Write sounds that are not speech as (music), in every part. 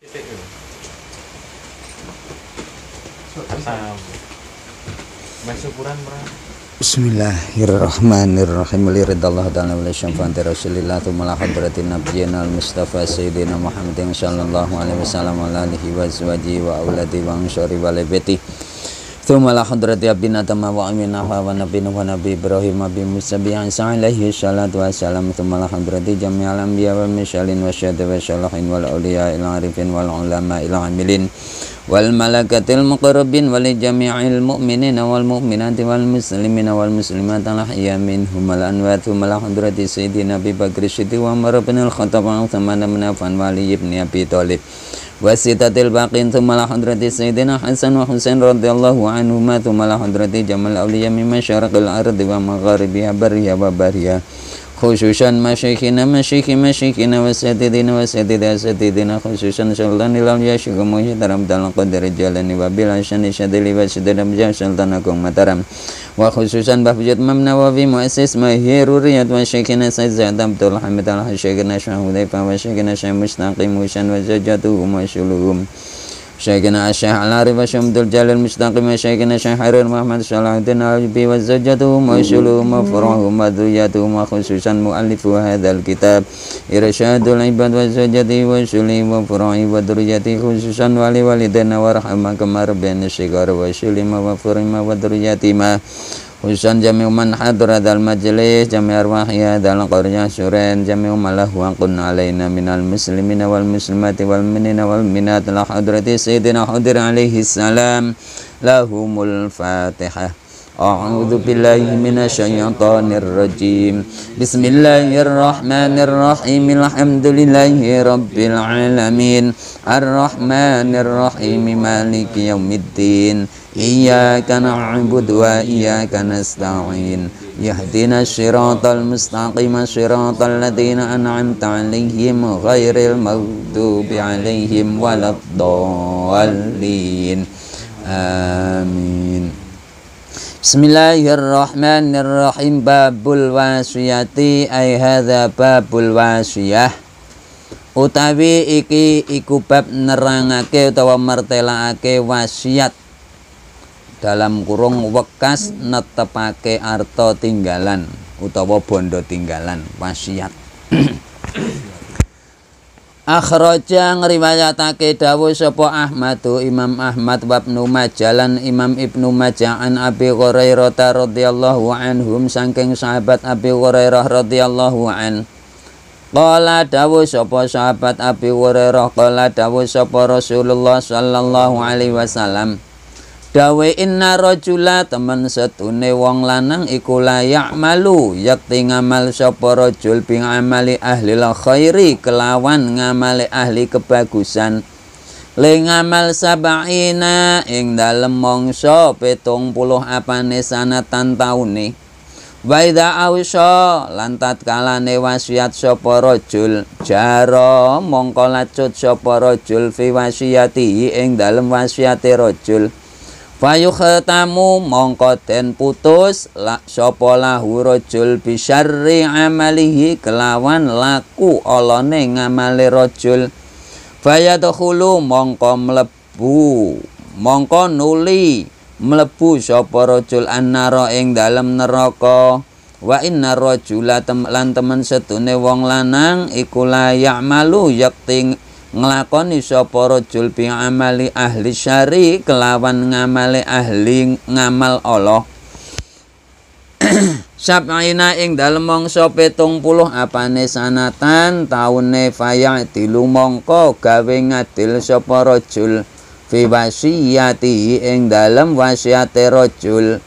Asam. Mas syukuran merah. Bismillahirrahmanirrahim. Liridallah ta'ala wa syamfanti rasulillah. Tumala hadratin nabiyina al-mustafa Sayyidina Muhammadin sallallahu alaihi wasallam Wa alihi wa azwaji wa awladi wa ansyari wa lebeti Tumala hadrati abina tama wa aminah wa nabina wa nabi Ibrahim Abi Musa bi Isa alaihi salatu wa salam Tumala hadrati jami alam biya wa misyalin wa syahda wa syalahin wal awliya ila arifin wal ulama ila amilin wal malakatil muqarrabin wal jami'il mu'minina wal mu'minati wal muslimina wal muslimat al ahya minhum al anwat mal hadrati sayyidina Abi Bakr Siddiq wa Umar bin al-Khattab wa Uthman bin Affan wa Ali ibn Abi Thalib خشوشا مشيخنا مشيخ مشيخنا وسددنا وسدد سددنا خشوشا شلطان إلى اليشك مهيد رمضا القدر الجلن وبلا شن شدل وشدد رمجا شلطان كم مترم وخصوصا بفجد ممنا وفي مؤسس مهير الرياض وشيخنا سيزاد عبد الحمد الحشيخنا شهوديفا وشيخنا شمشتاقي موشا وزجتهم وشلهم syani syadili wa sidadam jah sultan agung mataram wa khususan bahbujat mam nawawi muassis mahiruriyat wa syekhina sayyid zaid abdul hamid al syekhina syah hudaifa wa syekhina syah mustaqim wa zajatuhum wa syuluhum Syekhina Syekh Al-Arif wa Syamdul Jalil Mustaqim wa Syekhina Syekh Harir Muhammad Salahuddin Al-Jubi wa Zajatuhum wa Syuluhum wa Furahum wa Dhuyatuhum wa khususan mu'allifu hadal kitab Irsyadul Ibad wa Zajati wa Syuli wa Furahi wa Dhuriyati khususan wali walidana wa rahmah kemar bin Syigar wa Syulima wa Furima wa Dhuriyatima khususan jami man hadra dal majlis jami arwahya dal qaryah syuren jami malah wa qun alaina minal muslimina wal muslimati wal minina wal minat la hadrati sayyidina hadir alaihi salam lahumul fatihah أعوذ بالله من الشيطان الرجيم بسم الله الرحمن الرحيم الحمد لله رب العالمين الرحمن الرحيم مالك يوم الدين إياك نعبد وإياك نستعين يهدنا الصراط المستقيم صراط الذين أنعمت عليهم غير المغضوب عليهم ولا الضالين آمين Bismillahirrahmanirrahim Babul wasiyati ay hadza babul wasiyah utawi iki iku bab nerangake utawa mertelake wasiat dalam kurung wekas netepake arto tinggalan utawa bondo tinggalan wasiat. (clears throat) Akhraja ngriwayatake dawuh sapa Ahmadu Imam Ahmad wa Ibnu Majah Imam Ibnu Majah an Abi Hurairah radhiyallahu anhum saking sahabat Abi Hurairah radhiyallahu an. Qala dawuh sapa sahabat Abi Hurairah qala dawuh sapa Rasulullah sallallahu alaihi wasallam Dawe inna rajula temen setune wong lanang iku layak malu yakti ngamal sapa rajul bing amali ahli khairi kelawan ngamali ahli kebagusan. Le ngamal sabaina ing dalem mangsa 70 apane sanatan taune. Waida awisa lantat kalane wasiat sapa rajul. Jaro mongko lacut sapa rajul fi wasiati ing dalem wasiate rajul Fayu khatamu mongko den putus. La sapa lahu rajul bisyarri amalihi kelawan laku olone ngamale rajul. Fayadkhulu mongko mlebu. Mongko nuli mlebu sapa rajul annara ing dalem neraka. Wa inna rajula lan temen setune wong lanang iku la ya'malu yakti nglakoni sapa rajul bi amali ahli syari kelawan ngamale ahli ngamal Allah. (clears throat) Sab'ina ing dalem mangsa 70 apane sanatan taune faya tilu mongko gawe ngadil sapa rajul fi wasiyati ing dalem wasiate rajul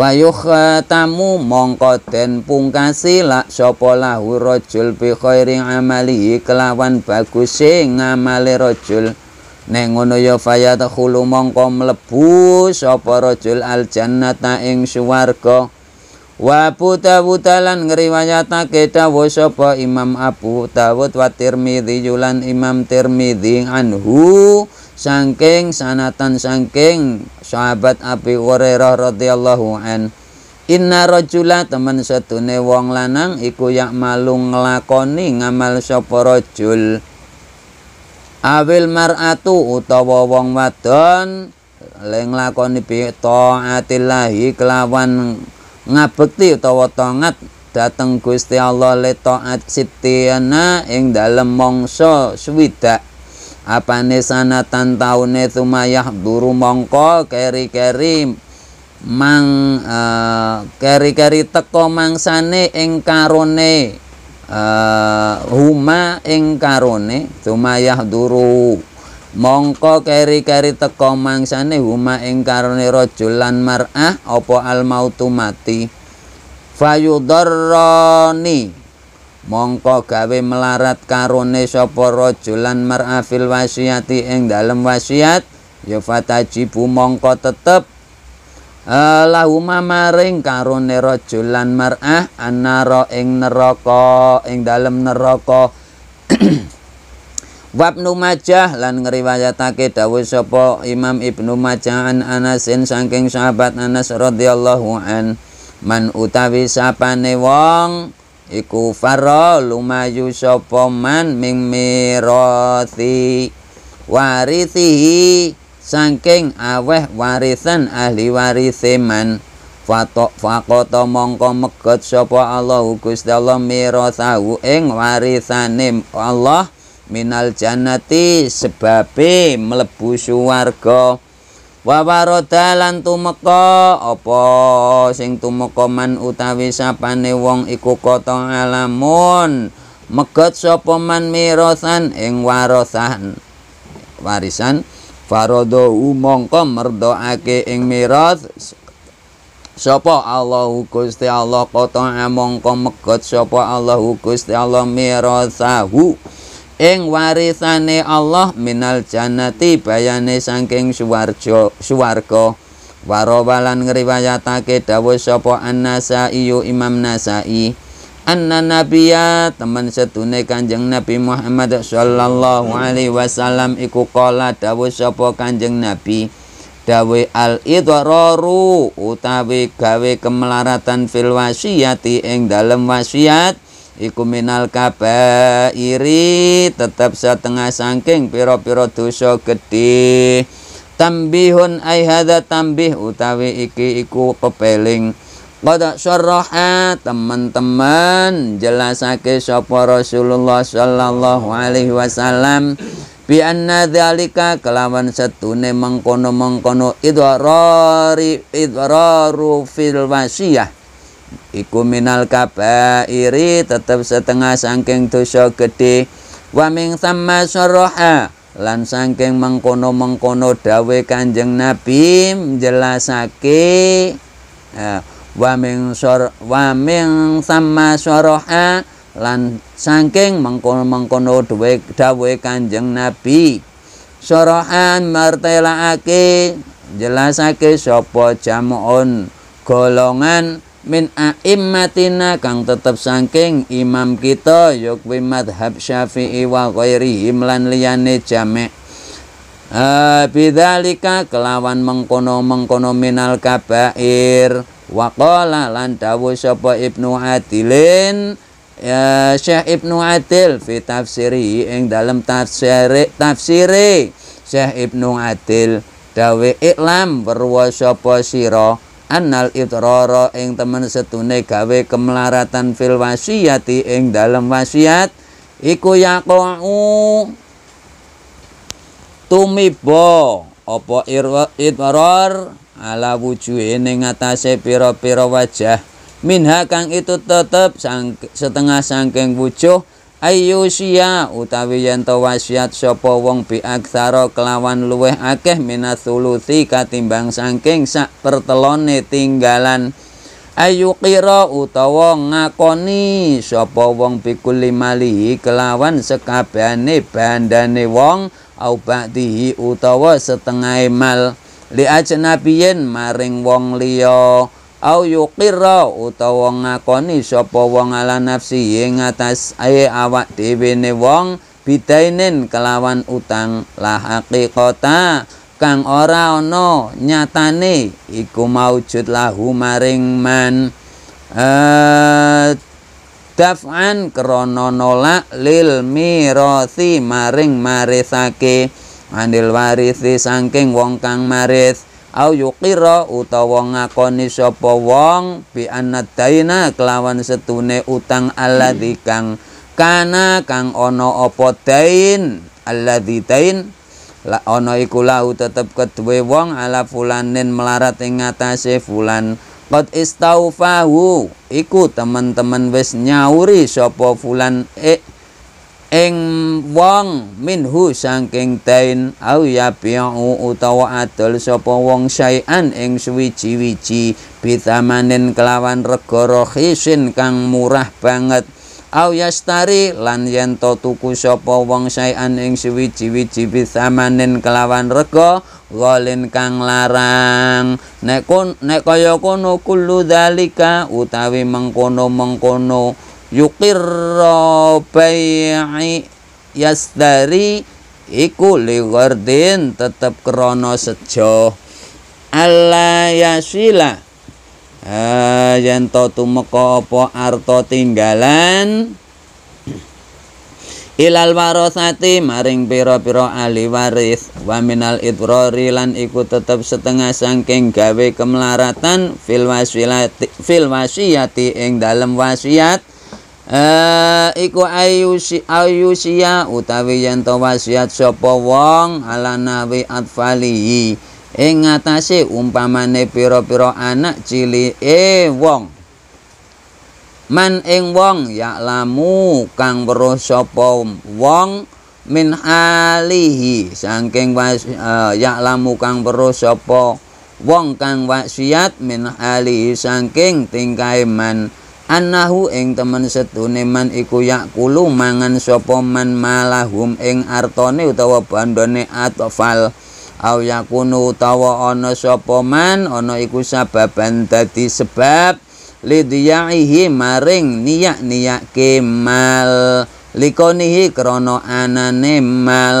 fayukhatamu mongko den pungkasi lak sapa lahu rajul bi khairi amali kelawan baguse ngamale rajul. Ning ngono ya fayadkhulu mongko mlebu sapa rajul al jannata ing swarga. Wa putawutalan ngriwayatake dawuh sapa Imam Abu Dawud wa Tirmidzi lan Imam Tirmidzi anhu saking sanatan saking sahabat Abi Hurairah radhiyallahu an Inna rajula temen setune wong lanang iku yak malu nglakoni ngamal sapa rajul. Awil mar'atu utawa wong wadon leng lakoni bi taatillahi kelawan ngabekti utawa taat dateng Gusti Allah le taat sitiana ing dalem mangsa swidak apane sanatan taune sumayah duru mongko keri-keri mang uh, keri-keri teko mangsane ing karone uh, huma ing karone sumayah duru mongko keri-keri teko mangsane huma ing karone rajulan mar'ah apa al mautu mati? Fayudarrani mongko gawe melarat karone sapa rajulan mar'ah fil wasiyati ing dalem wasiat ya fatajibu mongko tetep. Lahuma maring karone rajulan mar'ah annara ing neraka ing dalem neraka. (clears throat) Wabnu Majah lan ngriwayatake dawuh sapa Imam Ibnu Majah an Anasin saking sahabat Anas radhiyallahu an man utawi sapane wong iku faro lumayu sapa man ming mirati warisihi saking aweh warisan ahli warise man. Fatok fakoto mongko megot sapa Allah Gusti Allah mirasahu ing warisane Allah minal jannati sebabe mlebu swarga wa warada lan tumeka. Apa sing tumeka man utawi sapane wong iku kota alamun? Megot sapa man mirasan ing warasan warisan Farodo mongko merdoake ing miras Sapa Allahu Gusti Allah kota mongko megot sapa Allahu Gusti Allah mirasahu ing warisane Allah minal jannati bayane saking suwarjo suwarga. Warowalan ngriwayatake dawuh sapa An-Nasai Imam Nasai. Anna nabiya teman setune kanjeng Nabi Muhammad sallallahu alaihi wasallam iku kala dawuh sapa kanjeng Nabi. Dawe al idraru utawi gawe kemelaratan fil wasiyati ing dalem wasiat iku minal kabairi tetap setengah sangking piro-piro dosa gede tambihun ai hadza tambih utawi iki iku pepeling. Qad syarraha teman-teman jelasake sapa Rasulullah sallallahu alaihi wasallam bi anna dzalika kelawan setune mengkono-mengkono idrari idraru fil wasiyah iku minal kabairi tetep setengah sangking dosa gede wa ming syarraha lan sangking mengkono-mengkono dawe Kanjeng Nabi menjelasake uh, wa min sor wa min sama soroha lan saking mengkono mengkono dewe dawe kanjeng nabi. Sorohan martelaake jelasake sapa jamuun golongan min a'immatina kang tetep saking imam kita yukwi madhab syafi'i wa ghairihim lan liyane jame' bidzalika kelawan mengkono mengkono minal kabair. Waqala lan dawuh sapa Ibnu Adilin ya Syekh Ibnu Adil fi tafsiri ing dalam tafsir tafsire Syekh Ibnu Adil dawe iklam weruwa sapa sira annal itrara ing temen setune gawe kemelaratan fil wasiyati ing dalam wasiat iku yaqau tumiba apa itrar ala wujuhe ning atase pira-pira wajah. Minha kang itu tetep sang, setengah sangking wujuh ayyusia utawi yen to wasiat sapa wong bi aksara kelawan luweh akeh minasulusi katimbang sangking sak pertelone tinggalan. Ayu kira utawa ngakoni sapa wong bikuli mali kelawan sekabehane bandane wong au ba'dihi utawa setengah mal. Li ajnabiyin maring wong liya au yuqirra utawa ngakoni sapa wong ala nafsi ing atas ae awak dhewe ne wong bidainin kelawan utang. La haqiqata kang ora ana nyatane iku maujud lahu maring man. Uh, daf'an krana nolak lil mirasi maring marisake. Anil warisi saking wong kang maris au yuqira utawa ngakoni sapa wong bi annadaina kelawan setune utang alladzi kang kana kang ana apa dain alladzi dain. La ana iku lahu tetep kedue wong ala fulanin melarat ing ngatasé fulan. Qad istaufahu iku teman-teman wis nyauri sapa fulan e ing wong minhu saking dain au yabi'u utawa adol sapa wong syai'an ing suwiji-wiji bitamanin kelawan rega rohisin kang murah banget. Au yastari lan yen to tuku sapa wong saean ing suwiji-wiji bisamanen kelawan rega golin kang larang. Nek kon nek kaya kono kullu dalika utawi mengkono-mengkono yukirra bai'i yastari iku liwardin tetep krana sejo. Alla yasila. Yen tumeka apa arta tinggalan? Ilal warasati maring pira-pira ahli waris. Wa minal lan iku tetep setengah saking gawe kemelaratan fil wasiyati fil wasiyati ing dalem wasiat Uh, iku ayusi ayusia utawi yen to wasiat sapa wong ala nawi atfalihi. Ing ngatasé umpamane pira-pira anak cilike wong. Man ing wong yaklamu kang weruh sapa wong min alihi. Saking uh, yaklamu kang weruh sapa wong kang wasiat min alihi. Saking tingkae man annahu ing temen setune man iku yakulu mangan sapa man malahum ing artone utawa bandone atfal. Au yakunu utawa ana sapa man ana iku sababan dadi sebab lidiyaihi maring niyak-niyak kemal likonihi krana anane mal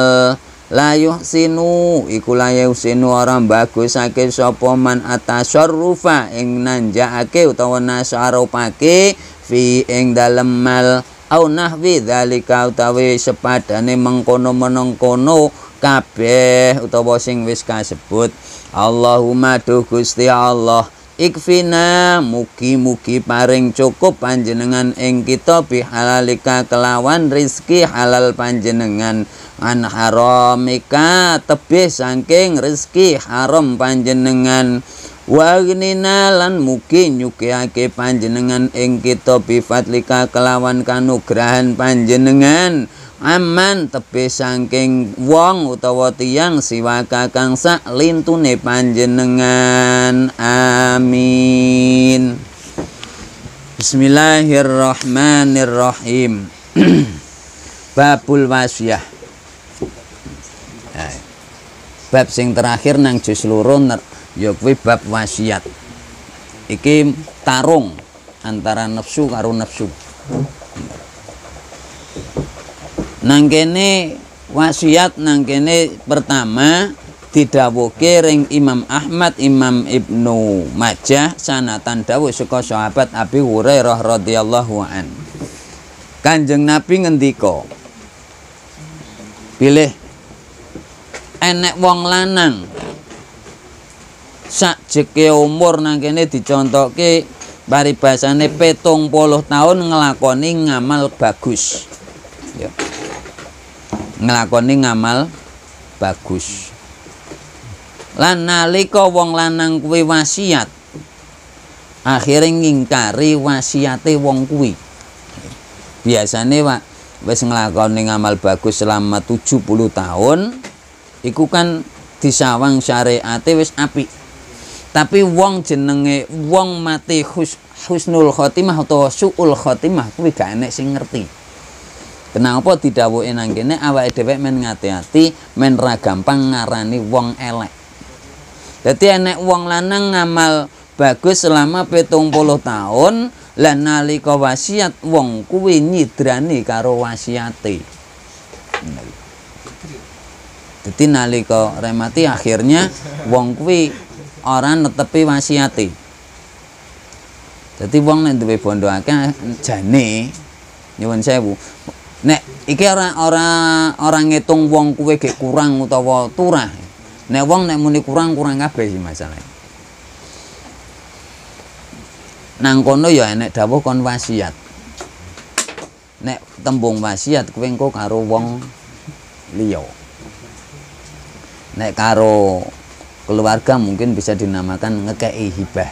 layuh sinu iku layuh sinu ora bagusake sapa man atasarrufa ing nanjakake utawa nasarupake fi ing dalem mal au nahwi dzalika utawi sepadane mengkono-menengkono kabeh utawa sing wis kasebut. Allahumma duh Gusti Allah ikfina mugi-mugi paring cukup panjenengan ing kita bihalalika kelawan rizki halal panjenengan. An haramika tebih saking rizki haram panjenengan. Wagnina lan mugi nyukiake panjenengan ing kita bifadlika kelawan kanugrahan panjenengan aman tepe saking wong utawa tiyang siwaka kang sak lintune panjenengan. Amin. Bismillahirrahmanirrahim. (clears throat) Babul wasiyah Bab sing terakhir nang juz loro ya bab wasiat. Iki tarung antara nafsu karo nafsu nang kene wasiat nang kene pertama didhawuhke ring Imam Ahmad Imam Ibnu Majah sanatan dawuh saka sahabat Abi Hurairah radhiyallahu an. Kanjeng Nabi ngendika pilih enek wong lanang sak jeke umur nang kene dicontokke paribasane petung puluh tahun ngelakoni ngamal bagus. Ya nglakoni ngamal bagus. Lan nalika wong lanang kuwi wasiat akhire ngingkari wasiate wong kuwi. Biasane Pak wis nglakoni ngamal bagus selama 70 tahun iku kan disawang syariate wis apik. Tapi wong jenenge wong mati hus, husnul khotimah atau suul khotimah kuwi gak enek sing ngerti Kenapa didhawuhi nang kene awake dhewe men ngati-ati men ra gampang ngarani wong elek. Dadi enek wong lanang ngamal bagus selama petung puluh tahun lan nalika wasiat wong kuwi nyidrani karo wasiate. Dadi nalika remati akhirnya wong kuwi ora netepi wasiate. Dadi wong nek duwe bondo akeh jane nyuwun sewu nek iki ora ora ora ngitung wong kuwe gek kurang utawa turah. Nek wong nek muni kurang kurang kabeh sih masalah nang kono ya enek dawuh kon wasiat. Nek tembung wasiat kuwi engko karo wong liya. Nek karo keluarga mungkin bisa dinamakan ngekei hibah.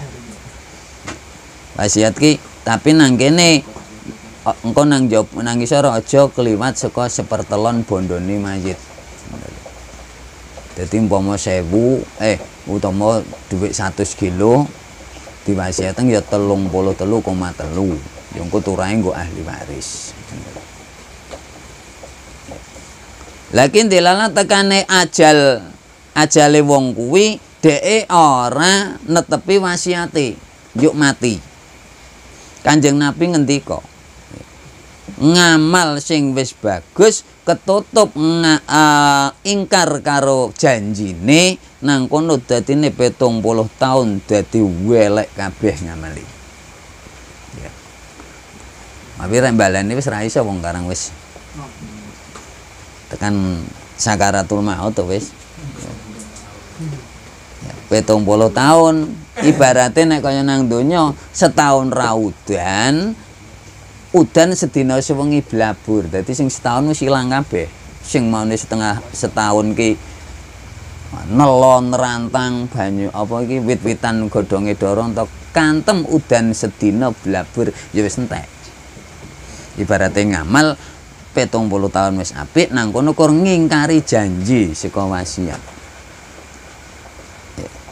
Wasiat ki tapi nang kene engko nang jawab nang isor aja keliwat saka sepertelon bondone mayit. Dadi umpama 1000 eh utama dhuwit 100 kilo diwasiateng ya 33,3 ya engko turahe nggo ahli waris. Lagi dilala tekane ajal ajale wong kuwi dheke ora netepi wasiate yuk mati. Kanjeng Nabi ngendika ngamal sing wis bagus ketutup nga, eh, ingkar karo janjine nang kono dadine 70 tahun dadi welek kabeh ngamali. Ya. Tapi rek baleni wis ra iso wong karang wis tekan sakaratul maut tuh wis ya, petung puluh tahun ibaratnya nek kaya nang donya setahun ra udan sedina sewengi blabur. Dadi sing setahun wis ilang kabeh. Sing maune setengah setahun ki nelon rantang banyu apa iki wit-witan godhonge dorong to kantem udan sedina blabur. Ya wis entek. Ibaratnya ngamal petung puluh tahun wis apik nang kono kur ngingkari janji saka wasiat.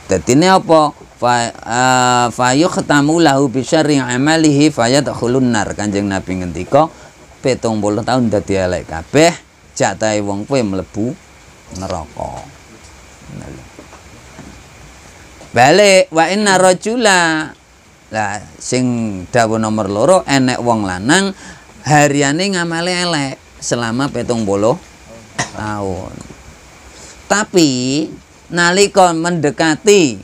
Dadine apa fa uh, fa yukhtamu lahu bi syarri amalihi fayadkhulun nar kanjeng nabi petung puluh tahun dadi elek kabeh jatahe wong kuwi mlebu neraka balik wa inna rajula lah sing dawuh nomor loro enek wong lanang hariane ngamale elek selama petung puluh tahun. Tapi nalika mendekati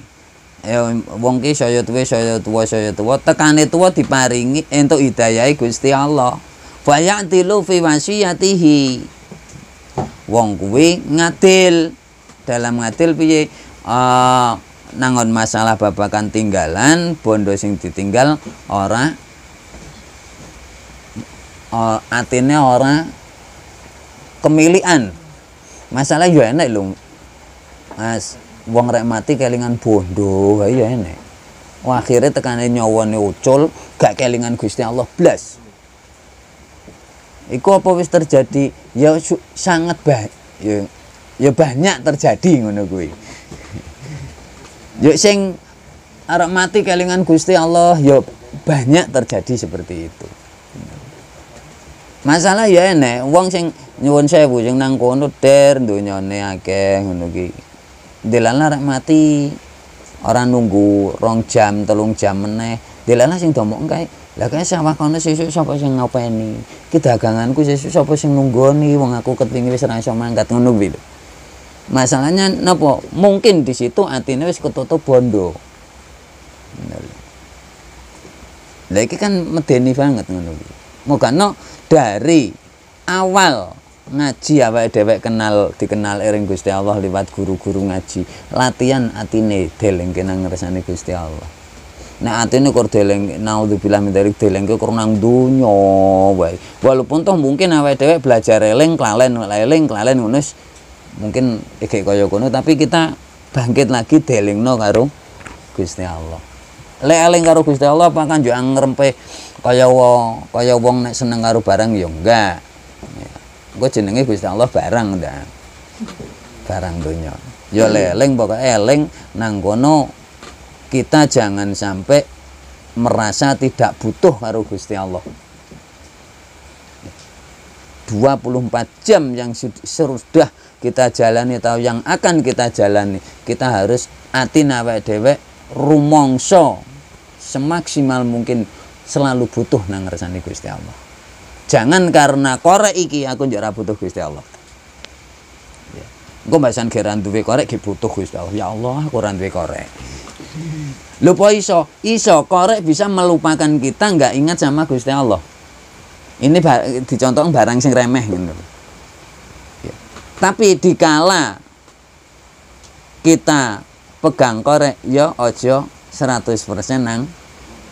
ya wong ki saya tuwa saya tuwa saya tuwa. Tekane tuwa diparingi entuk hidayahe Gusti Allah. Fayatilu fi wasiyatihi. Wong kuwi ngadil. Dalam ngadil piye? Uh, nangon masalah babakan tinggalan bondo sing ditinggal ora uh, atine ora kemilian masalah yo enek lho Mas wong rek mati kelingan bondo wae ya Wah, akhirnya tekane nyawane ucul gak kelingan Gusti Allah blas. Iku apa wis terjadi? Ya sangat ba ya, ya banyak terjadi ngono kuwi. Ya sing arep mati kelingan Gusti Allah ya banyak terjadi seperti itu. Masalah ya enek wong sing nyuwun sewu sing nang kono der donyane akeh ngono ki delala arek mati ora nunggu rong jam telung jam meneh. Delala sing domok kae lah kae sawah kono sesuk sapa sing ngopeni? Ki daganganku sesuk sapa sing nunggoni? Wong aku kepingin wis ora iso mangkat ngono kuwi masalahnya napa mungkin di situ atine wis ketutup bondo. Lah iki kan medeni banget ngono kuwi. Mogano dari awal ngaji awake dhewek kenal dikenal ering Gusti Allah liwat guru-guru ngaji. Latihan atine delengke nang ngersane Gusti Allah. Nek atine kur deleng naudzubillah min dzalik delengke kur nang donya wae. Walaupun toh mungkin awake dhewek belajar eling klalen eling klalen ngono wis mungkin iki kaya kono tapi kita bangkit lagi delingno karo Gusti Allah. Lek eling karo Gusti Allah apa kan yo ngrempe kaya wong kaya wong nek seneng karo barang ya enggak. Engko jenenge Gusti Allah barang ndak. Barang donya. Ya lek eling pokoke eling nang kono kita jangan sampai merasa tidak butuh karo Gusti Allah. 24 jam yang sud- sudah kita jalani atau yang akan kita jalani kita harus ati awake dhewek rumangsa semaksimal mungkin selalu butuh nang Gusti Allah. Jangan karena korek iki aku njak butuh Gusti Allah. Ya. Engko mbasan geran duwe korek ge butuh Gusti Allah. Ya Allah, aku ora duwe korek. Lho po iso? Iso korek bisa melupakan kita nggak ingat sama Gusti Allah. ini ba- dicontoh barang sing remeh gitu. Ya. Tapi dikala kita pegang korek ya ojo 100% nang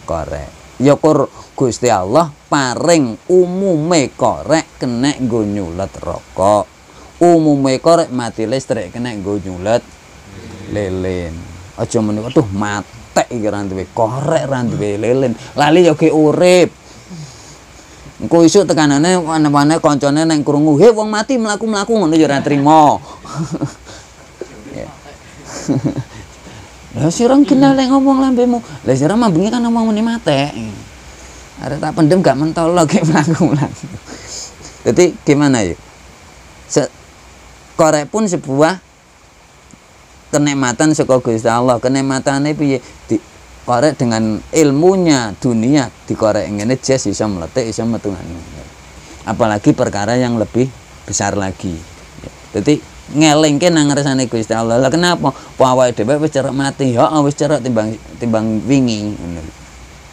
korek. Ya Gusti Allah paring umume korek kena nggo nyulet rokok. Umume korek mati listrik kena nggo nyulet lilin. Aja muni waduh matek iki ra duwe korek ra duwe lilin. Lali ya ge urip. Engko isuk tekanane wane-wane kancane neng krungu, "He wong mati mlaku-mlaku ngono ya ora trimo." (laughs) Lah sirang kena lek ngomong lambemu. Lah sirang mambengi kan ngomong muni mate. Arek tak pendem gak mentol lagi (laughs) mlaku-mlaku. Jadi gimana ya? Se korek pun sebuah kenikmatan saka Gusti Allah. Kenikmatane piye? Di korek dengan ilmunya dunia dikorek ngene jas iso meletik iso metu. Apalagi perkara yang lebih besar lagi. Jadi ngelingke nang ngersane Gusti Allah. Lah kenapa? Po awake dhewe wis cerek mati. Ya wis cerek timbang timbang wingi ngono.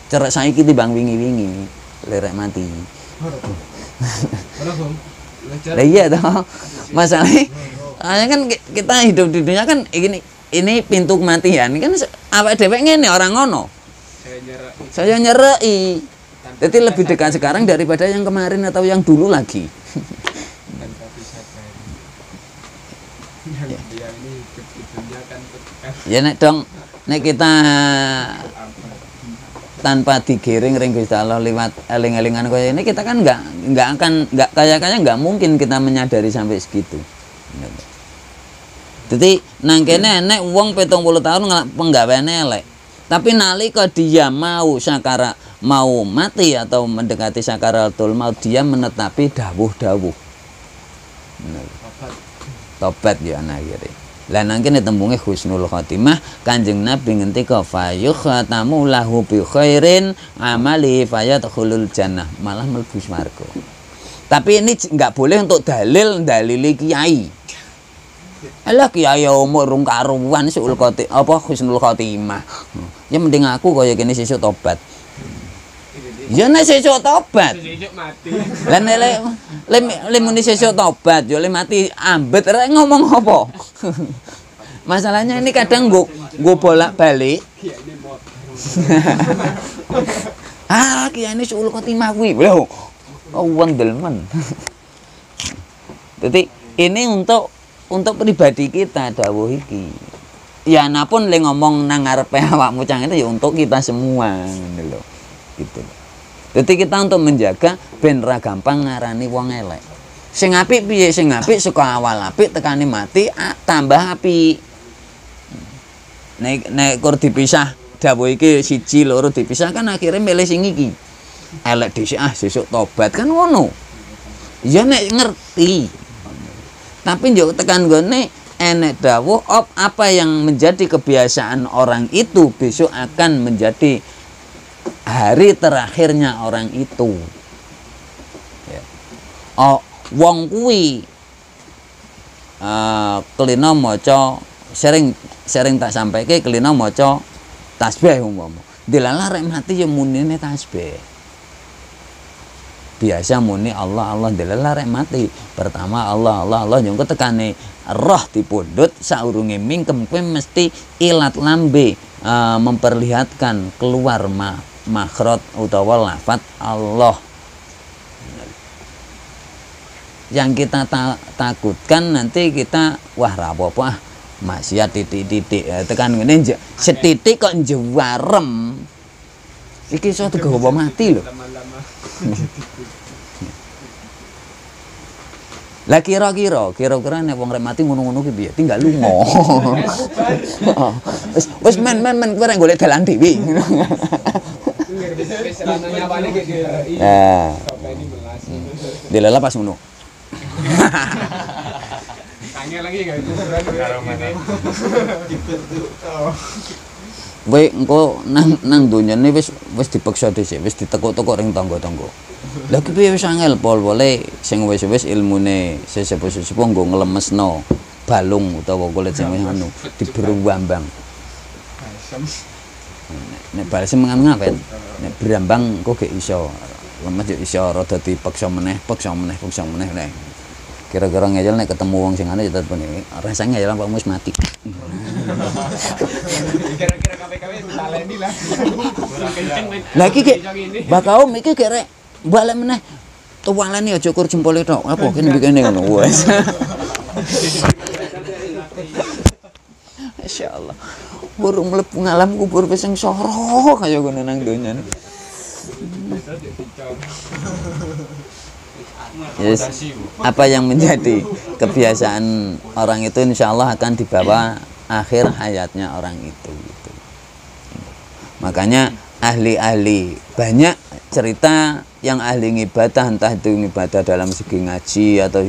Cerek saiki timbang wingi-wingi lerek mati. Lah iya toh. Masalahnya hanya kan ki- kita hidup di dunia kan ini ini pintu kematian kan awake dhewe ngene orang ngono. saya nyerah Saya nyerei. Jadi lebih dekat sekarang daripada yang kemarin atau yang dulu lagi. tanpa bisa yang dia ini kan Ya nek dong nek kita tanpa digiring ring Gusti Allah lewat eling-elingan kaya ini kita kan nggak nggak akan nggak kaya kaya nggak mungkin kita menyadari sampai segitu. Jadi nang kene nek wong 70 tahun ngelak penggaweane elek. Tapi nalika dia mau sakara mau mati atau mendekati sakaratul maut dia menetapi dawuh-dawuh. Tobat ya anak kiri lah nang kene tembunge husnul khotimah kanjeng nabi ngendika fayukhatamu lahu bi khairin amali fayadkhulul jannah. Malah mlebu swarga. Tapi ini nggak boleh untuk dalil dalili kiai. Alah kiai umur rung karuan khoti apa husnul khotimah. Ya mending aku kaya kene sesuk tobat ya nek sesuk tobat sejak mati lah nek le le, le muni sesuk tobat yo le mati ambet rek ngomong apa? (laughs) Masalahnya ini kadang gua gua bolak-balik. ya (laughs) Ah, kiai ini suul khotimah kuwi. Lho. Oh, wendelmen. Jadi (laughs) ini untuk untuk pribadi kita dawuh iki. Ya napun le ngomong nang ngarepe awakmu cang itu ya untuk kita semua ngono lho. Gitu. Jadi kita untuk menjaga ben ra gampang ngarani wong elek. Sing apik piye sing apik saka awal apik tekani mati ah, tambah apik. Nek nek kur dipisah dawuh iki siji loro dipisah kan akhirnya milih sing iki. Elek dhisik ah sesuk tobat kan ngono. Ya nek ngerti. Tapi yo tekan gone enek dawuh op apa yang menjadi kebiasaan orang itu besok akan menjadi hari terakhirnya orang itu. Ya. Oh, wong kuwi eh kelina maca sering sering tak sampaike kelina maca tasbih umpama. Dilala rek mati ya munine tasbih. Biasa muni Allah Allah dilala rek mati. Pertama Allah Allah Allah nyungko tekane roh dipundhut saurunge mingkem kuwi mesti ilat lambe eh, memperlihatkan keluar ma makhraj utawa lafat Allah. Yang kita ta- takutkan nanti kita wah ra apa-apa ah, maksiat titik-titik. Eh, tekan ngene nje- setitik kok njewarem iki iso digawa mati lho. Lama-lama. Lah kira-kira kira-kira nek wong mati ngono-ngono ki piye? Tinggal lunga. (laughs) Wis men men men kowe golek dalan dhewe Paling (laughs) kayak gitu iya. Ya. Melas dilala pas ngono tanya lagi mana? oh (laughs) kowe engko nang nang donyane wis wis dipeksa dhisik wis ditekuk-tekuk ring tangga-tangga. Lah ki piye wis angel? Pol-pole sing wis-wis ilmune sesepuh-sesepuh nggo nglemesno balung utawa kulit sing wis anu diberuambang. asam Nek balesem ngawet nek berambang kok gak iso. lemes yo isyara dadi peksa meneh peksa meneh peksa meneh nek kira-kira ngeyel nek ketemu wong sing ane ya tetep ini rasanya ngeyel apa wis mati. Kira-kira KPKW taleni lah. Nih. lah iki Kaum iki ki rek balik meneh tuwalane aja kur jempole tok apa kene bikene ngono? Wes (laughs) Masyaallah. Burung mlebu ngalam kubur wis sing soro kaya ngono nang donya. Yes. Apa yang menjadi kebiasaan orang itu insya Allah akan dibawa akhir hayatnya orang itu. gitu. Makanya ahli-ahli banyak cerita yang ahli ibadah entah itu ibadah dalam segi ngaji atau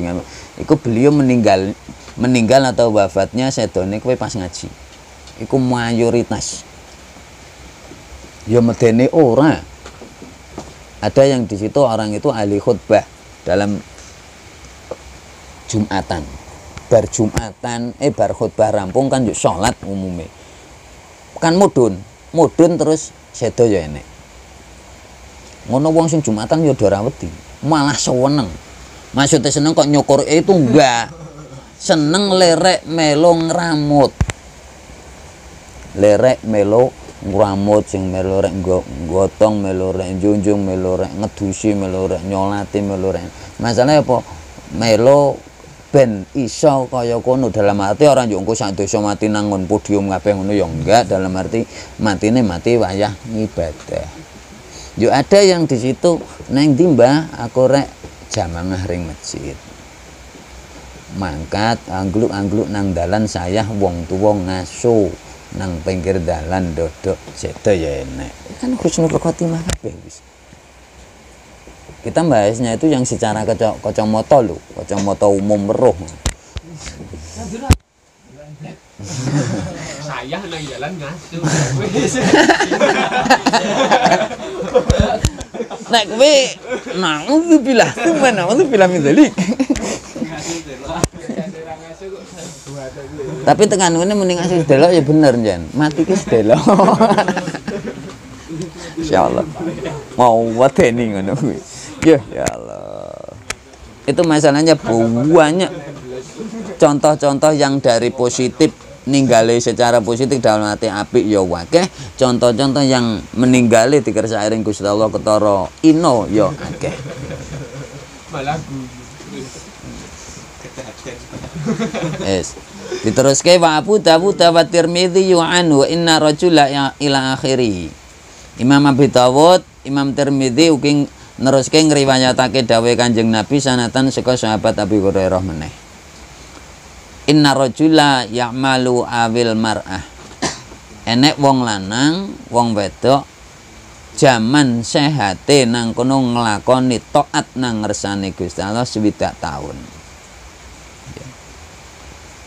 itu beliau meninggal meninggal atau wafatnya sedone kowe pas ngaji. Iku mayoritas. Ya medene ora. Ada yang di situ orang itu ahli khutbah dalam Jumatan. Bar Jumatan, eh bar khutbah rampung kan yuk sholat umumnya. Kan mudun, mudun terus sedo ya enek. Ngono wong sing Jumatan ya ora malah seneng. Maksudnya seneng kok nyukur itu enggak. Seneng lerek melo ngramut. Lerek melo ngramut sing melo rek gotong melo rek junjung melo rek ngedusi melo rek nyolati melo rek. Masalahnya apa? Melo ben iso kaya kono dalam arti orang yo engko sak dosa mati nang podium kabeh ngono ya enggak dalam arti matine mati wayah ngibadah. Yo ada yang di situ neng timba aku rek jamaah ring masjid. Mangkat anggluk-anggluk nang dalan saya wong tuwa ngaso nang pinggir dalan dodok sedo ya enek. Kan husnul khotimah kabeh wis. Kita bahasnya itu yang secara kaca kacamata lho, kacamata umum weruh. Saya nang jalan ngasu. (laughs) (laughs) Nek kowe naudzubillah, tumen naudzubillah min dzalik. Tapi tekan ngene mending asih delok ya bener jan. Mati ki delok. Insyaallah. Mau wateni ngono kuwi. Ya ya Allah. Itu masalahnya banyak contoh-contoh yang dari positif ninggali secara positif dalam arti apik ya wakeh contoh-contoh yang meninggali dikersake ring Gusti Allah ketara ino ya akeh gugur. Yes. Diteruske wa Abu Dawud wa Tirmidzi anhu inna rajula ya- ila akhiri. Imam Abu Dawud, Imam Tirmidzi ugi neruske ngriwayatake dawuh Kanjeng Nabi sanatan saka sahabat Abi Hurairah meneh. Inna rajula ya'malu awil mar'ah. Enek wong lanang, wong wedok jaman sehate nang kono nglakoni taat nang ngersane Gusti Allah swidak taun.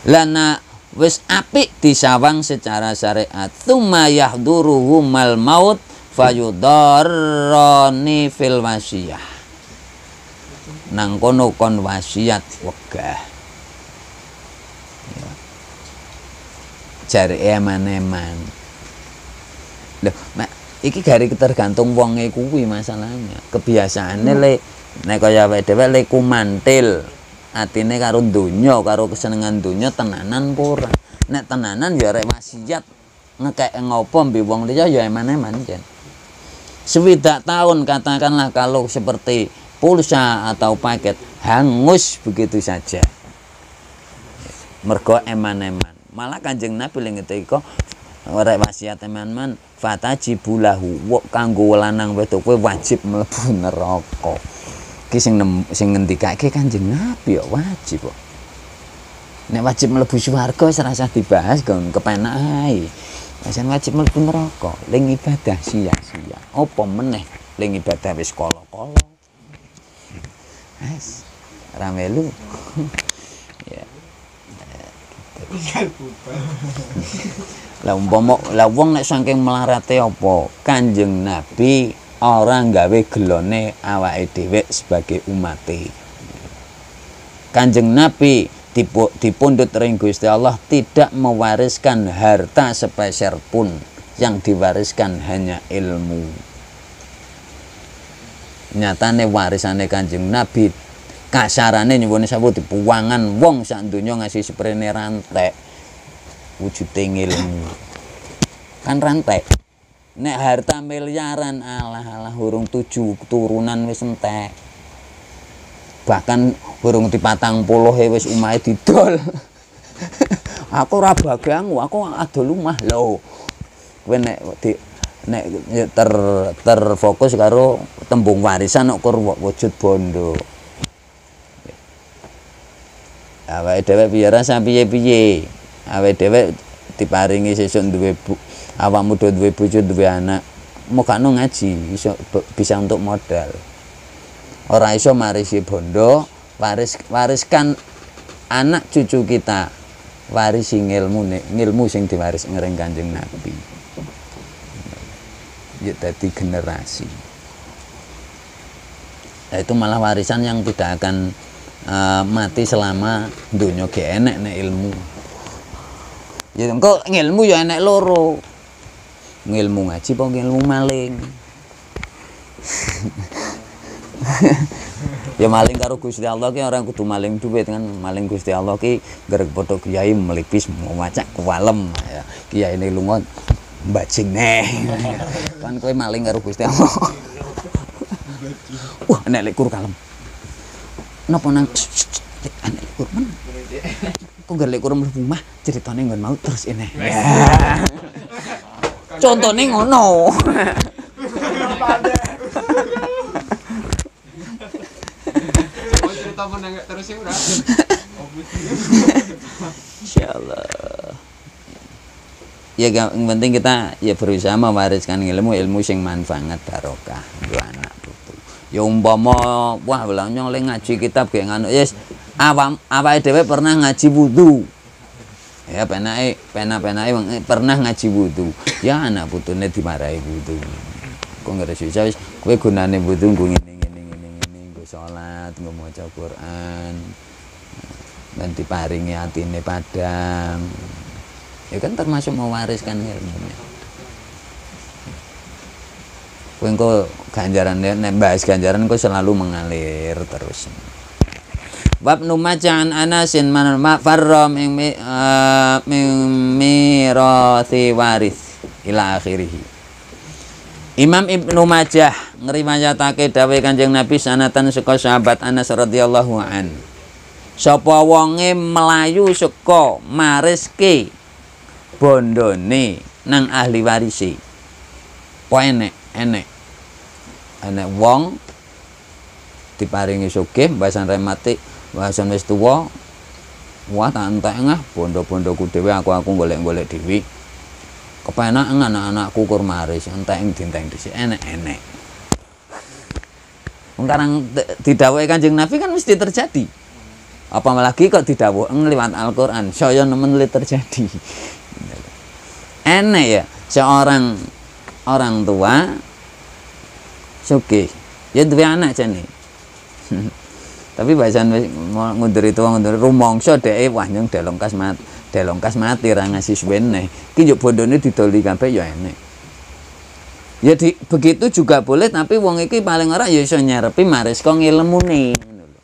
lana wis apik disawang secara syariat tsumma yahduruhumal maut fayudarrani fil wasiyah nang kono kon wasiat wegah jari eman-eman. Loh, mak iki gari tergantung wonge kuwi masalahnya. Kebiasaane le nek kaya awake dhewe le kumantil atine karo donya karo kesenengan donya tenanan apa ora. Nek tenanan ya rek wasiat ngekek ngopo mbi wong liya ya eman-eman jan sewidak tahun katakanlah kalau seperti pulsa atau paket hangus begitu saja. Mergo eman-eman malah kanjeng nabi ling ngendika rek wasiat eman-eman fatajibulahu wa kanggo lanang wedok kowe wajib mlebu (laughs) neraka. Iki sing nem- sing ngendikake kanjeng nabi ya wajib kok. Nek wajib mlebu swarga wis ora usah dibahas kon kepenak ae. Pasen wajib mlebu neraka ling ibadah sia-sia. Apa meneh ling ibadah wis kala-kala? Wes, ora melu. (laughs) Lah umpama lah wong nek saking melarate apa? Kanjeng Nabi orang gawe gelone awake dhewe sebagai umate. Kanjeng Nabi dipu- dipundhut ring Gusti Allah tidak mewariskan harta sepeser pun yang diwariskan hanya ilmu. nyatane warisane Kanjeng Nabi kasarane nyuwun sewu dipuwangan wong sak donya ngasih seprene rantek. Wujude ngilmu kan rantek. Nek harta miliaran alah alah hurung tujuh turunan wis entek. Bahkan hurung dipatang puluh e wis umahe didol. (laughs) Aku ora bagang aku adol lumah lho kowe nek di nek ter terfokus karo tembung warisan kok wujud bondo awake dhewe piye? Rasa piye-piye? Awake dhewe diparingi sesuk duwe awakmu do duwe bojo duwe anak. Mokano ngaji iso bisa untuk modal. Ora iso marisi bondo waris wariskan anak cucu kita. Warisi ngilmu ngilmu sing diwaris ngereng Kanjeng Nabi. Ya tadi generasi. Nah, itu malah warisan yang tidak akan uh, mati selama dunia ge enek nek ilmu. Ya engko ngilmu ya enek loro. Ngilmu ngaji apa ngilmu maling? (laughs) Ya maling karo Gusti Allah ki orang kudu maling duit kan. Maling Gusti Allah ki gerek foto kiai melipis mau macak kualem. Ya kiai ini lunga bajing (laughs) neh kan kowe maling karo Gusti Allah. (laughs) Wah nek lek kur kalem napa nang lek kur men kok gak lek kur mlebu mah ceritane nggon mau terus ini. Contohnya ngono. Cerita menang terus ya udah. insyaallah. Ya yang penting kita ya berusaha mewariskan ilmu ilmu sing manfaat barokah. anak ya umpama wah belang nyong le ngaji kitab kayak ngono yes. Awam awake dhewe pernah ngaji wudu? Ya penake pena wong, eh, pernah ngaji wudu. Ya anak putune dimarahi wudu. Kok nggak susah wis. Kowe gunane wudu nggo ngene ngene ngene ngene nggo salat nggo maca Quran dan diparingi atine padang. Ya kan termasuk mewariskan ilmunya kowe engko ganjaran nek bahas ganjaran kok selalu mengalir terus Bab numajan anasin man ma farram ing min mirasi waris ila akhirih. Imam Ibnu Majah ngriwayatake dawuh Kanjeng Nabi sanatan saka sahabat Anas radhiyallahu an. Sapa wonge melayu saka mariske bondone nang ahli warisi. Po enek, enek. Enek wong diparingi sugih mbasan remati Bahasan wis tuwa, wah tak entek ngah bondo-bondoku dhewe aku-aku golek-golek dhewe. Kepenak anak-anakku kur maris, entek ing dinteng dhisik enek-enek. Wong karang didhawuhi Kanjeng Nabi kan mesti terjadi. Apalagi kok didhawuhi liwat Al-Qur'an, saya nemen terjadi. (laughs) Enek ya seorang orang tua sugih, ya duwe anak jane. (laughs) tapi bahasan ngundur itu ngundur rumangsa wah nyung delongkas mat delongkas mati ra ngasih suwene ki yo bondone didoli kabeh ya enek. Ya di, begitu juga boleh tapi wong iki paling ora ya iso nyarepi maris kok ngilmune ngono lho.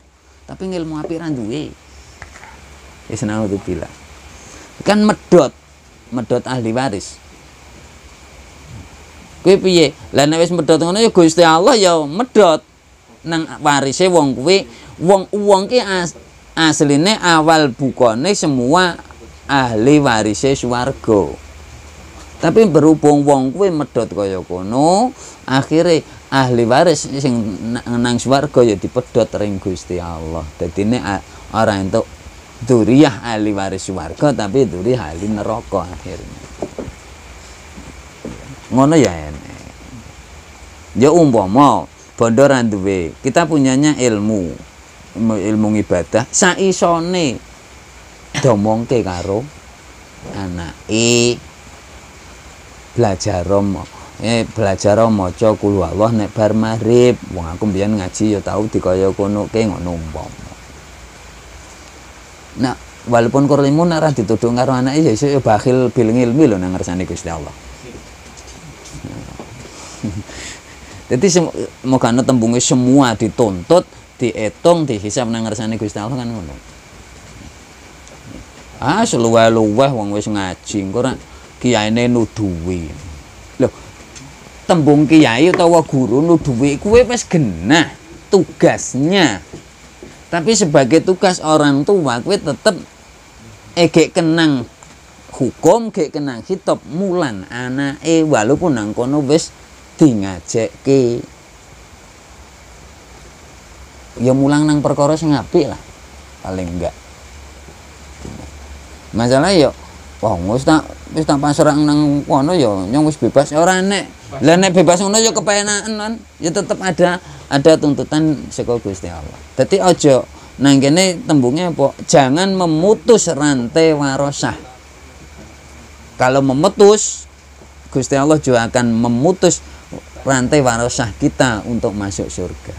Tapi ngilmu api ra duwe. Wis nang bila kan medot medot ahli waris kuwi piye lah nek wis medot ngono ya Gusti Allah ya medot nang warise wong kuwi wong wong ki as, asline awal bukane semua ahli warise swarga. Tapi berhubung wong kuwi medhot kaya kono, akhire ahli waris sing nang swarga ya dipedhot ring Gusti Allah. Dadine ora entuk duriyah ahli waris swarga tapi duriyah ahli neraka akhirnya. Ngono ya enek. Ya umpama bondo ra duwe, kita punyanya ilmu. ilmu ibadah saisone domongke karo anake belajar romo eh belajar maca kul Allah nek bar maghrib wong aku mbiyen ngaji ya tau dikaya kono ke ngono umpama nah walaupun kurlimu nek ora dituduh karo anake ya iso ya bakhil bil ilmi lho nang ngersane Gusti Allah Jadi sem- mogane semua dituntut, dihitung, dihisab nang ngersane Gusti Allah kan ngono. Ah, seluweh-luweh wong wis ngaji, engko ora kiyaine nuduwi. Loh, tembung kiai utawa guru nuduwi kuwi wis genah tugasnya. Tapi sebagai tugas orang tua kuwi tetep ege kenang hukum gek kenang hitop mulan anake walaupun nang kono wis dingajekke ya mulang nang perkara sing apik lah. Paling enggak. Masalah ya wong wis tak wis tak pasrah nang kono ya nyong wis bebas. Ora nek lah nek bebas ngono ya kepenakan kan ya tetep ada ada tuntutan saka Gusti Allah. Dadi aja nang kene tembungnya apa jangan memutus rantai warosah kalau memutus Gusti Allah juga akan memutus rantai warosah kita untuk masuk surga.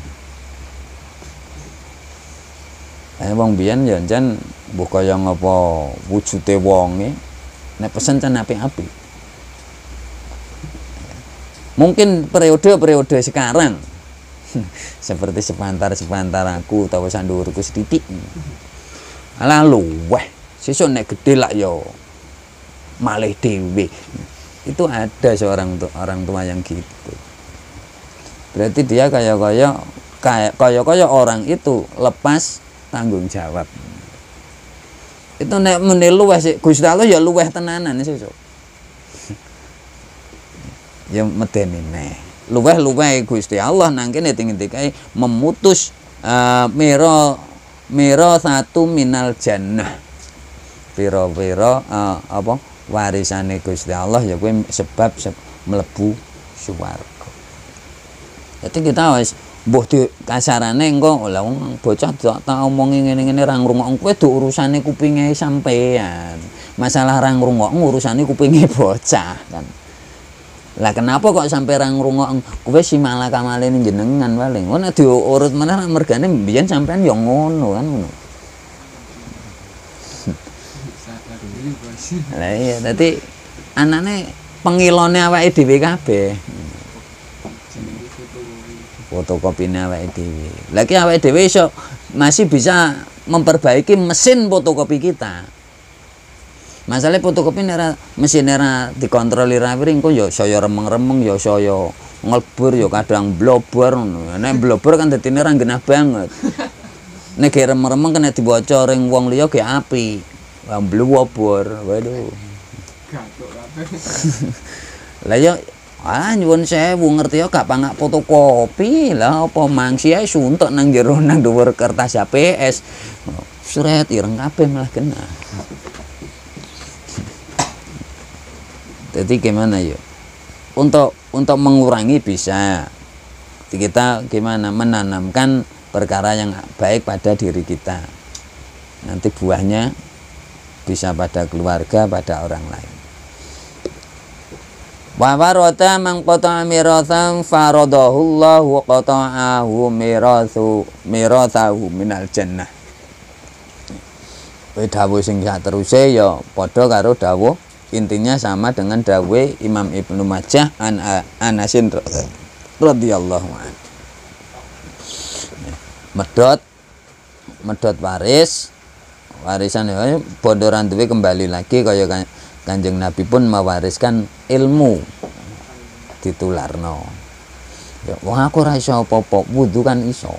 Eh wong biyen ya jan mbok kaya ngapa wujude wonge nek pesen can apik-apik. Mungkin periode-periode sekarang (laughs) seperti sepantar-sepantar aku utawa sandurku sedidik. Alah luweh, sesuk nek gede lah yo malih dewe itu ada seorang orang tua yang gitu berarti dia kayak kayak kayak kayak kayak orang itu lepas tanggung jawab itu nek meni luweh sih Gusti Allah ya luweh tenanan sih so. (laughs) ya medeni neh luweh luweh Gusti Allah nang kene tinggi memutus uh, miro miro satu minal jannah piro-piro uh, apa warisane Gusti Allah ya kuwi sebab se mlebu swarga. Jadi kita wis mbuh di kasarane engko wong bocah tak tak omongi ngene-ngene ra ngrungok kowe do urusane kupinge sampean. Masalah ra ngrungok urusane kupinge bocah kan. Lah kenapa kok sampai ra ngrungok kowe si malah kamale jenengan paling. Ngono diurut meneh mergane mbiyen sampean ya ngono kan ngono. Lah iya, dadi anane pengilone awake dhewe kabeh. Fotokopine awake dhewe. Lah ki awake dhewe iso masih bisa memperbaiki mesin fotokopi kita. Masalah fotokopi nera mesin nera dikontroli rapi engko ya saya remeng-remeng ya saya ngelbur ya kadang blobor. Nek blobor kan dadi ora genah banget. (laughs) Nek remeng-remeng kena dibaca ring wong liya ge api. Wah blobor. Waduh. (laughs) Lah ya ah nyuwun sewu ngerti ya gak pangak fotokopi lah apa mangsi ae suntuk nang jero nang dhuwur kertas HPS. Suret ireng kabeh malah kena. Jadi gimana yuk? Untuk untuk mengurangi bisa. Kita gimana menanamkan perkara yang baik pada diri kita. Nanti buahnya bisa pada keluarga, pada orang lain. Wa warata man qata'a mirathan faradahullahu qata'ahu mirathu mirathahu minal jannah. Kuwi dawuh sing sateruse ya padha karo dawuh intinya sama dengan dawe Imam Ibnu Majah an Anasin radhiyallahu an. Medot medot waris warisan ya bondoran duwe kembali lagi kaya Kanjeng Nabi pun mewariskan ilmu ditularno. Ya wong aku ora iso apa-apa, wudu kan iso.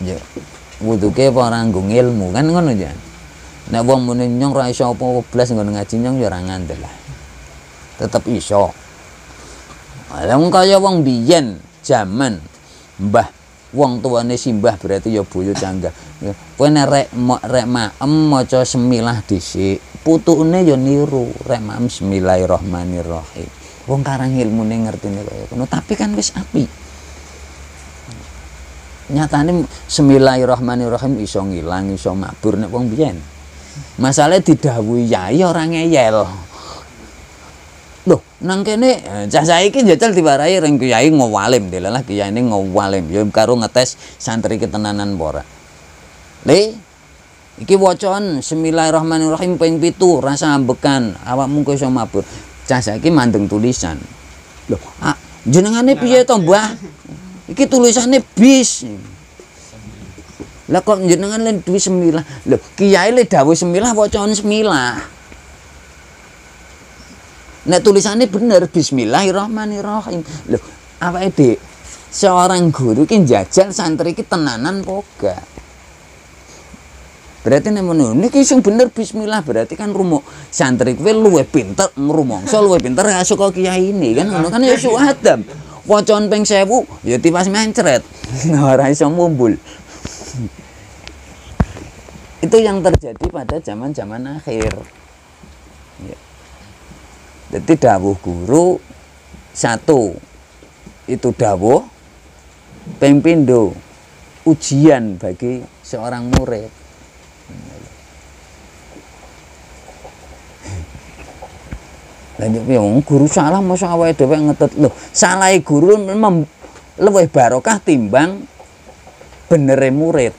Ya wuduke apa ora nggo ilmu kan ngono ya. Nek wong muni nyong ra iso apa blas nggon ngaji nyong ya ora ngandel lah. Tetep iso. Lah kaya wong biyen jaman mbah wong tuane simbah berarti ya buyut canggah. Kowe nek rek rek maem maca semilah dhisik, putune ya niru rek maem bismillahirrahmanirrahim. Wong karang ilmune ngertine kaya ngono, tapi kan wis apik. Nyatane bismillahirrahmanirrahim iso ngilang, iso mabur nek wong biyen. Masalah didhawuhi yai ora ngeyel. Loh, nang kene cah saiki njajal diwarai ring kiai ngowalim, delalah kiyaine ngowalim ya karo ngetes santri ketenanan ora. Le iki wacan Bismillahirrahmanirrahim ping 7 rasa ambekan awakmu kok iso mabur. Cah saiki mandeng tulisan. Loh, ah, jenengane piye to mbah iki tulisane bis lah kok jenengan len duwe semilah lho kiai le dawuh semilah wacane semilah nek tulisannya bener bismillahirrahmanirrahim. Lho awake Dik seorang guru ki njajal santri ki tenanan poga berarti nek ngono niki sing bener bismillah berarti kan rumuk santri kuwi luwih pinter ngrumangsa luwih pinter kok kiai ini kan? Ngono kan ya suadam wacan ping 1000 ya tiwas mencret. (laughs) Ora iso mumbul. Itu yang terjadi pada zaman-zaman akhir. Jadi dawuh guru satu itu dawuh pempindo ujian bagi seorang murid. Lanjut guru salah masa awake dhewe ngetet? Lho salahe guru luwih barokah timbang benere murid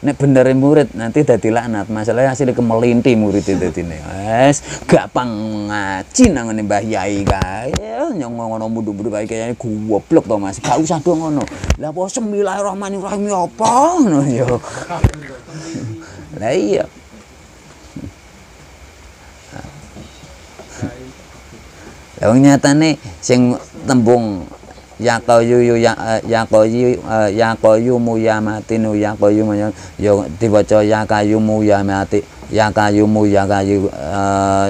nek bener murid nanti dadi laknat. Masalahnya hasilnya kemelinti murid itu dadi wes gampang ngaji nangane Mbah Yai kae. Nyong ngono mudu-mudu kae kayane goblok to Mas. Gak usah do ngono. Lah apa bismillahirrahmanirrahim ya apa? Ngono ya lah iya. Lah nyatane sing tembung ya qayu ya ya qayu ya qayyumu ya matinu ya qayyumu ya diwaca ya qayyumu ya mati ya qayyumu ya qayu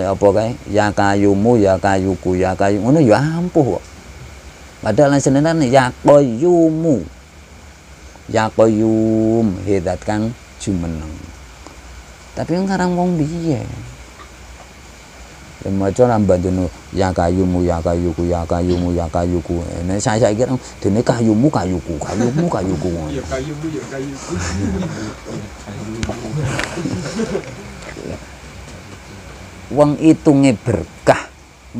apa kae? Ya qayyumu ya kayuku ya kayu ngono ya ampuh kok. Padahal sebenarnya ya qayyumu ya qayyum hidat kang jumeneng. Tapi ngarang wong piye yang maca rambandono ya kayumu ya kayuku ya kayumu ya kayuku. Nek saya saya kira dene kayumu kayuku kayumu kayuku. Ya kayumu ya kayuku. (laughs) wong itunge berkah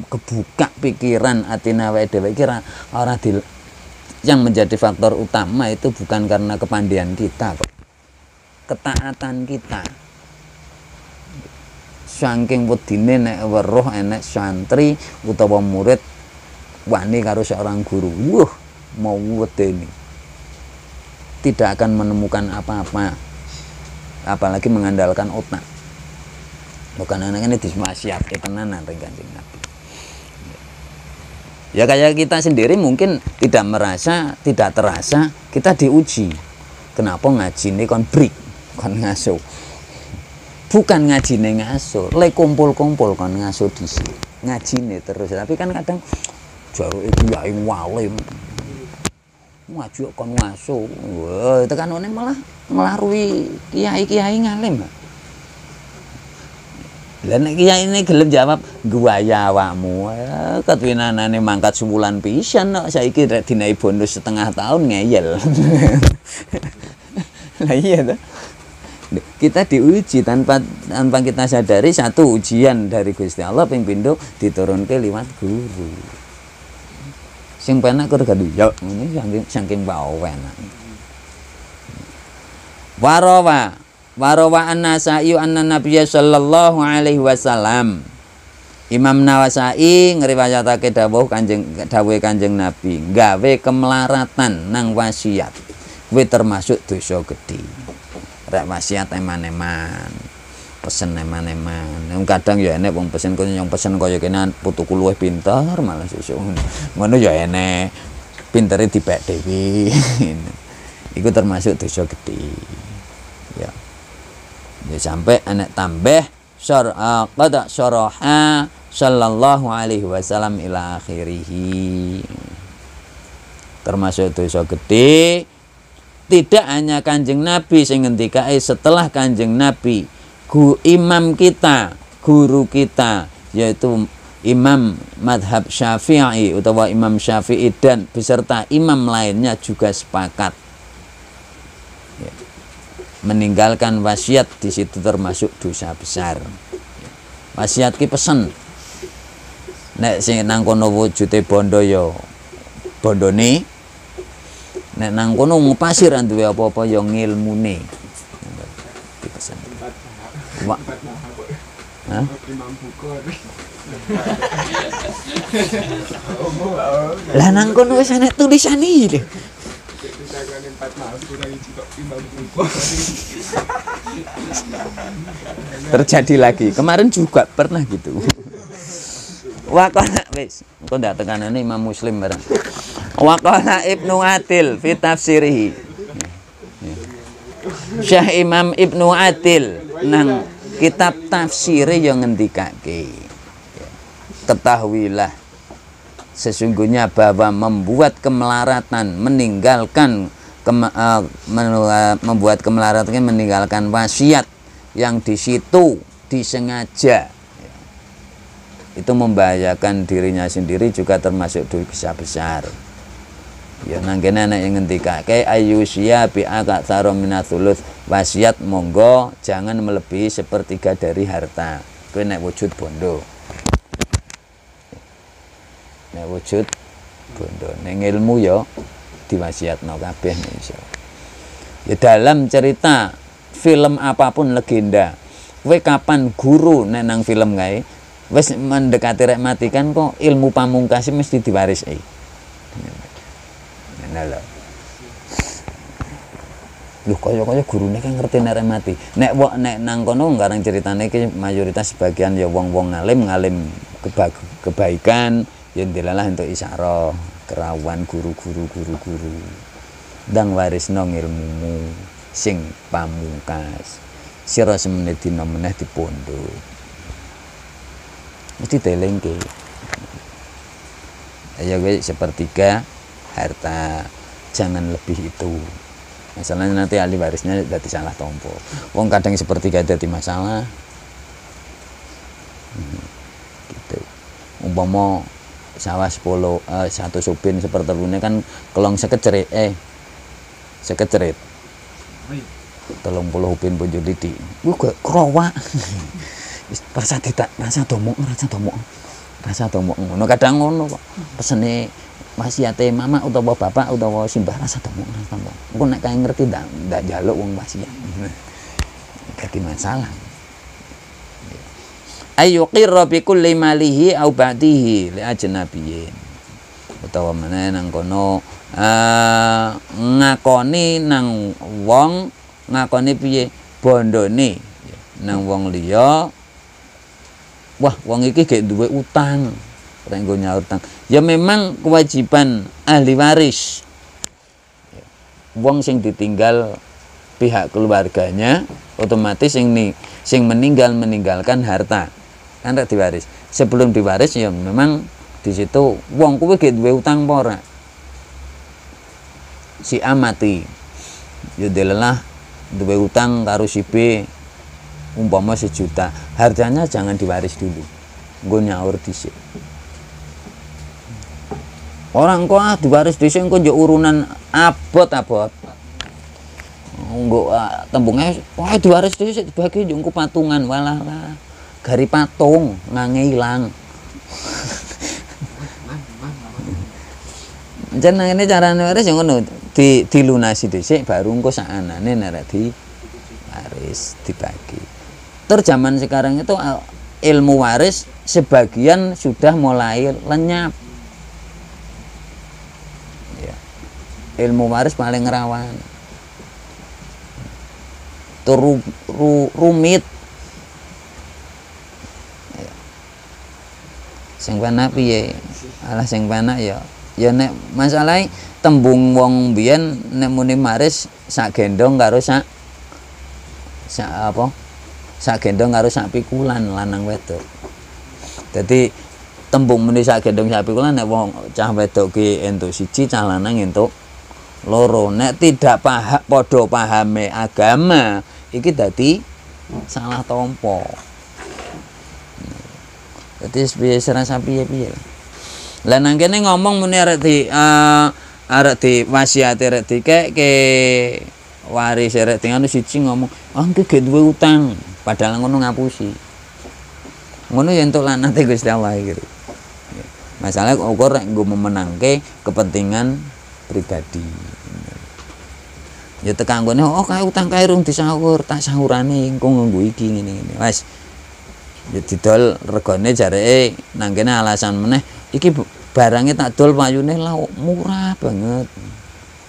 kebuka pikiran atine awake dhewe kira ora di yang menjadi faktor utama itu bukan karena kepandian kita kok. Ketaatan kita saking wedine nek weruh enek santri utawa murid wani karo seorang guru. Wuh mau wedeni tidak akan menemukan apa-apa. Apalagi mengandalkan otak. Bukan anak ini dismasyat tenanan kanjeng Nabi. Ya kayak kita sendiri mungkin tidak merasa tidak terasa kita diuji. Kenapa ngaji ini kon break kon ngasuh bukan ngajine ngaso le kumpul-kumpul kan ngaso disi ngajine terus. Tapi kan kadang jaru itu ya walim. Ngaji kon ngaso wah tekan one malah nglarui kiai-kiai ngalim. Nek kiai ini gelem jawab guaya awakmu. Ketwinanane mangkat sebulan pisan kok saiki rek dinai bonus setengah tahun ngeyel. (laughs) Lah iya tuh kita diuji tanpa tanpa kita sadari satu ujian dari Gusti Allah ping pindho diturunke liwat guru sing penak kur gadu yo ngene saking saking bawen warawa warawa an-nasai anna nabiyya sallallahu alaihi wasallam Imam Nawasai ngriwayatake dawuh Kanjeng dawuhe Kanjeng Nabi, gawe kemelaratan nang wasiat. Kuwi termasuk dosa gedhe. Rek wasiat eman-eman pesen eman-eman. Yang kadang ya enek wong pesen kaya yang pesen kaya kene putuku luwih pinter malah sesuk. Ngono ya enek pintere dipek dewi (laughs) iku termasuk dosa gede ya. Ya sampai enek tambah syar qada syaraha sallallahu alaihi wasallam ila akhirih. Termasuk dosa gede tidak hanya kanjeng Nabi sing ngendikae setelah kanjeng Nabi gu imam kita guru kita yaitu imam madhab syafi'i utawa imam syafi'i dan beserta imam lainnya juga sepakat. Ya. meninggalkan wasiat di situ termasuk dosa besar. Wasiat ki pesen. Nek sing nang kono wujude bondo yo bondone nek nang kono ngepasir duwe apa-apa ya ngilmune dipesan wa Hah? Lah nang kono wis ana tulisan iki lho. Kok. Terjadi lagi. Kemarin juga pernah gitu. Waqala wis, engko ndak tekanane Imam Muslim bareng. Waqala Ibnu Atil fi tafsirihi. Syekh Imam Ibnu Atil nang kitab tafsire yang ngendikake. Ketahuilah sesungguhnya bahwa membuat kemelaratan meninggalkan kema- eh, men- eh, membuat kemelaratan meninggalkan wasiat yang di situ disengaja itu membahayakan dirinya sendiri juga termasuk dosa besar ya nangkene anak yang ngendika kayak ayusia bi aktsara minatsulus wasiat monggo jangan melebihi sepertiga dari harta. Kowe nek wujud bondo. Nek wujud bondo. Ning ilmu ya diwasiatno kabeh nek iso. Ya dalam cerita film apa pun legenda kowe kapan guru nek nang film kae wis mendekati rek mati kan kok ilmu pamungkas mesti diwarisi ngono lho Loh kaya-kaya gurune kan ngerti nek rek mati. Nek wong nek nang kono ngarang ceritane iki mayoritas sebagian ya wong-wong ngalim ngalim keba- kebaikan ya dilalah untuk isyarah, kerawan guru-guru guru-guru. Ndang warisno ilmumu sing pamungkas. Sira semene dina meneh dipondho. Mesti delengke. Ya sepertiga harta jangan lebih itu. Masalahnya nanti ahli warisnya jadi salah tompo wong kadang sepertiga jadi masalah. Hmm, gitu. Umpama sawah 10 eh, satu supin sepertelunya kan kelong sekecerit eh sekecerit telung puluh upin punjul lidi gue gak kerowa Wis, (laughs) rasa tidak rasa domok rasa domok. Rasa domok ngono. Kadang ngono kok pesene wasiate mama utawa bapak utawa simbah rasa rasa domok engko nek kae ngerti ndak ndak njaluk wong wasiat dadi masalah. Ayu qirra bi kulli malihi au ba'dihi li ajnabiyyin. Utawa meneh nang kono eh, ngakoni nang wong ngakoni piye? Bondone. Nang wong liya wah wong iki gek duwe utang nggo nyaur utang ya memang kewajiban ahli waris. Wong sing ditinggal pihak keluarganya otomatis sing ni sing meninggal meninggalkan harta. Kan rek diwaris. Sebelum diwaris ya memang di situ wong kuwi duwe utang apa ora? Si A mati. Ya delelah duwe utang karo si B umpama sejuta. Harganya jangan diwaris dulu. Gue nyaur dhisik orang kok ah diwaris dhisik engko njuk urunan abot-abot nggo ah, tembungnya wah diwaris dhisik dibagi njuk engko patungan walah lah gari patung ngange ilang jeneng ini carane waris yang ngono di dilunasi dhisik baru engko sakanane nek di waris dibagi. Tur zaman sekarang itu al- ilmu waris sebagian sudah mulai lenyap. Ilmu waris paling rawan. Tur ru- ru- rumit. Sing penak piye? Alah sing penak ya ya nek masalah tembung wong biyen nek muni waris sak gendong karo sak sak apa sak gendong karo sak pikulan lanang wedok jadi tembung muni sak gendong sak pikulan nek wong cah wedok ki entuk siji cah lanang entuk loro nek tidak paham padha pahame agama iki dadi salah tompo jadi piye serasa piye-piye? Lah nang kene ngomong muni arek di eh, arek di wasiate arek ke waris arek anu siji ngomong ah engke gek duwe utang. Padahal ngono ngapusi. Ngono ya entuk lanate Gusti Allah gitu masalah ukur nggo memenangke kepentingan pribadi ya tekan nggone oh kae utang kae rung disaur tak sahurane engko nganggo iki ngene ngene wes Ya didol regane jareke nang alasan meneh iki barangnya tak dol payune lah murah banget.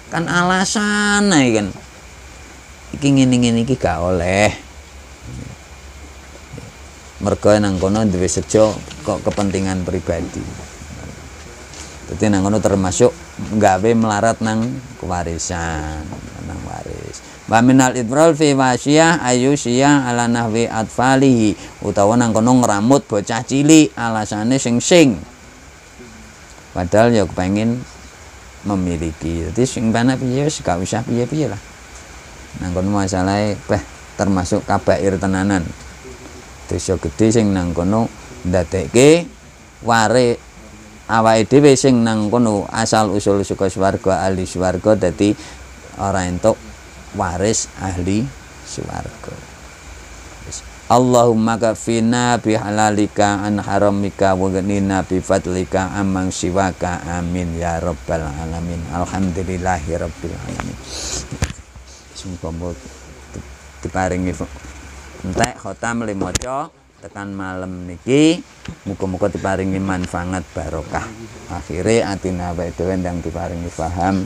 Kan alasan ae kan. Iki ngene-ngene iki gak oleh. Mergo nang kono duwe sejo kok kepentingan pribadi. Dadi nang kono termasuk nggawe melarat nang kewarisan. Wa minal idral fi wasiyah ayusiyah ala nahwi atfalihi utawa nang kono ngramut bocah cilik alasane sing sing. Padahal ya kepengin memiliki. Jadi sing panak piye wis gak usah piye-piye lah. Nang kono masalahe beh termasuk kabair tenanan. Dosa gede sing nang kono ndadekke ware awake dhewe sing nang kono asal usul saka swarga ahli swarga dadi ora entuk waris ahli. Wis. Allahumma kafina bihalalika an haramika wa ghnina bi fadlika amman siwaka. Amin ya rabbal alamin. Alhamdulillahi rabbil alamin. Semoga diparingi entek khotam le maca tekan malam niki muga-muga diparingi manfaat barokah. Akhire atina wae dhewe ndang diparingi paham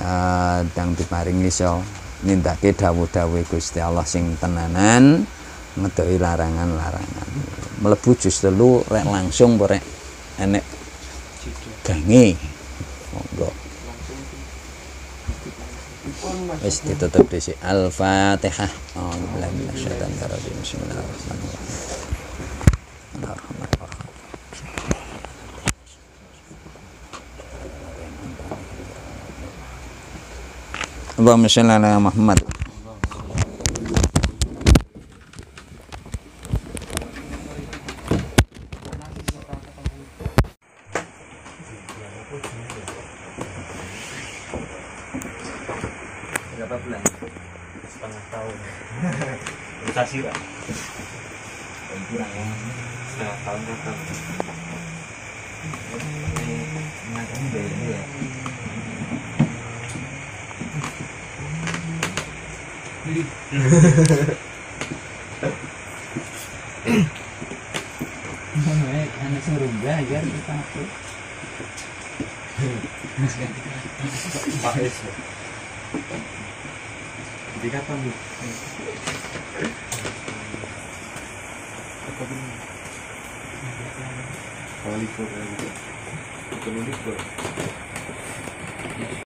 eh, ndang diparingi iso nindake dawuh-dawuh Gusti Allah sing tenanan ngedoki larangan-larangan. Mlebu jus rek langsung rek enek gange? Monggo. Wis ditutup dhisik. Al-fatihah. Bismillahirrahmanirrahim Bismillahirrahmanirrahim. Allahumma shalli ala Muhammad